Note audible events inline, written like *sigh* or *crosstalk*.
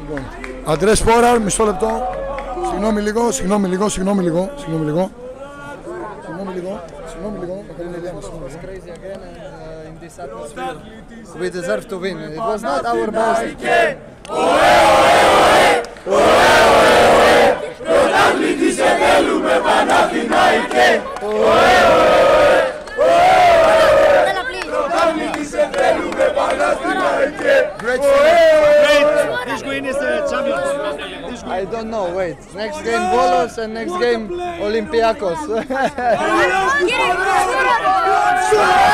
Λοιπόν, Αντρέ Φόραρ, μισό λεπτό. Συγγνώμη λίγο, συγγνώμη λίγο, συγγνώμη λίγο, συγγνώμη λίγο. Συγγνώμη λίγο, συγγνώμη λίγο. Μακαρίνη Ελιάνη, συγγνώμη λίγο. crazy again and uh, in this atmosphere we deserve to win. It was not our best. Great Great. This win is the champions. I don't know, wait. Next game Volos and next game Olympiacos. *laughs*